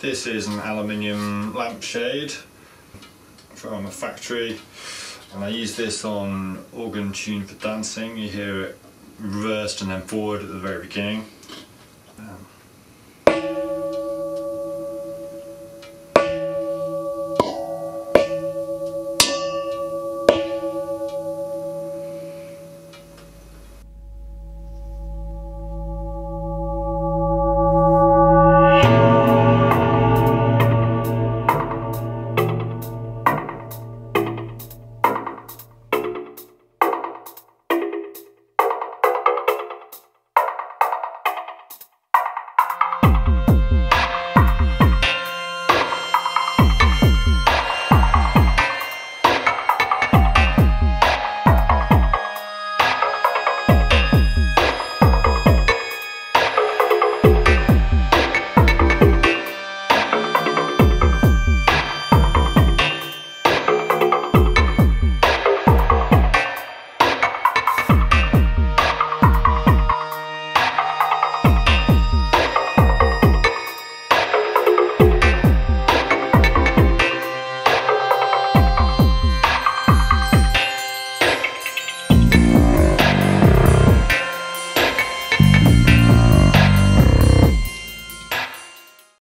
This is an aluminium lampshade from a factory and I use this on organ tune for dancing. You hear it reversed and then forward at the very beginning. Um,